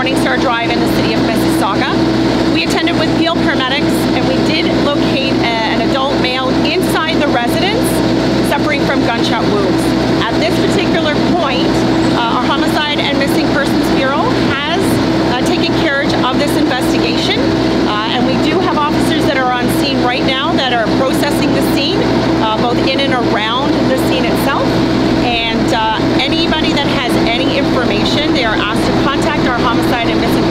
Morningstar Drive in the city of Mississauga. We attended with Peel paramedics and we did locate a, an adult male inside the residence suffering from gunshot wounds. At this particular point, uh, our Homicide and Missing Persons Bureau has uh, taken care of this investigation uh, and we do have officers that are on scene right now that are processing the scene, uh, both in and around the scene itself. And uh, anybody that has any information, they are asked to contact our Homicide and Missing